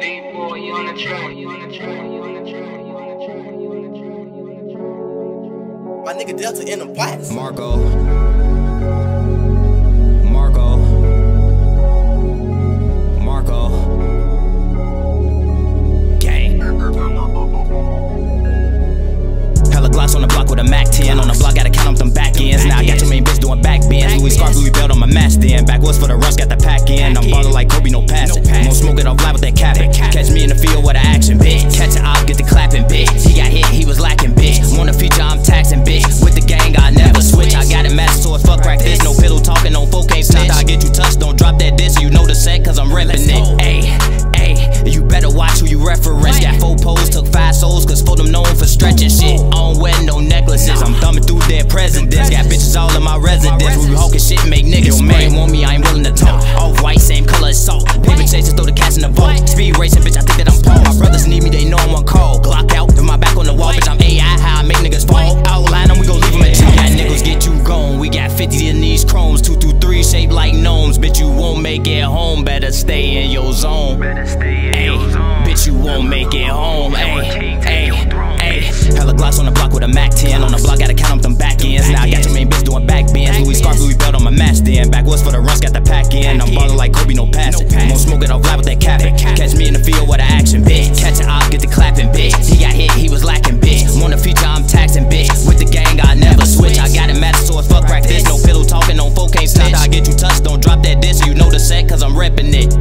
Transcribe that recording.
My nigga Deltah in the blacks. Marco. Marco. Marco. Gang. Hella glocks on the block with a Mac 10. On the block, gotta count up them back ends. Now I got your main bitch doing back bends. Louis scarf, Louis belt on my mask then. Backwoods for the rush, got the pack in. I'm ballin' like Kobe, no passing. My residence. We be hawking shit, make niggas man want me, I ain't willing to talk. Off white, same color as salt. Paper chases, throw the cats in the vault. Speed racing, bitch, I think that I'm Paul. My brothers need me, they know I'm on call. Glock out, and my back on the wall, bitch, I'm AI, how I make niggas fall. Outline them, we gon' leave them at two. Got niggas get you gone. We got 50 in these chromes, 2 through 3 shaped like gnomes. Bitch, you won't make it home, better stay in your zone. Ayy, bitch, you won't make it home. Ayy. for the runs, got the pack in. I'm ballin' like Kobe, no passing. No Won't smoke it, I'll ride with that cap. Catch me in the field with an action, bitch. Catch an op, get the clapping, bitch. He got hit, he was lacking, bitch. On the feature, I'm taxing, bitch. With the gang, I never switch. I got it matter, so it's fuck practice. No pillow talking, no folk can't stop. I get you touched, don't drop that diss, so you know the set, cause I'm reppin' it.